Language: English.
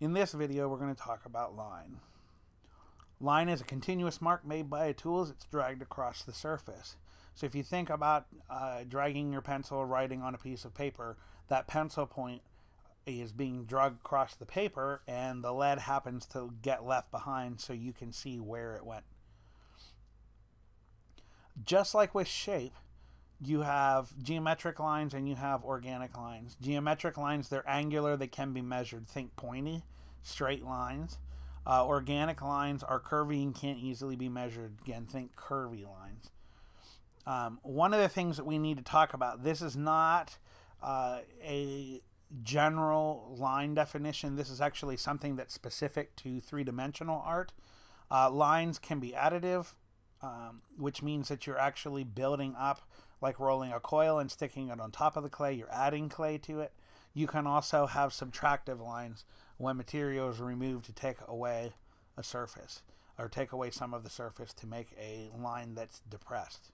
In this video, we're going to talk about line. Line is a continuous mark made by a tool as it's dragged across the surface. So if you think about uh, dragging your pencil, writing on a piece of paper, that pencil point is being dragged across the paper and the lead happens to get left behind so you can see where it went. Just like with shape, you have geometric lines and you have organic lines. Geometric lines, they're angular, they can be measured. Think pointy, straight lines. Uh, organic lines are curvy and can't easily be measured. Again, think curvy lines. Um, one of the things that we need to talk about, this is not uh, a general line definition. This is actually something that's specific to three-dimensional art. Uh, lines can be additive, um, which means that you're actually building up like rolling a coil and sticking it on top of the clay. You're adding clay to it. You can also have subtractive lines when material is removed to take away a surface or take away some of the surface to make a line that's depressed.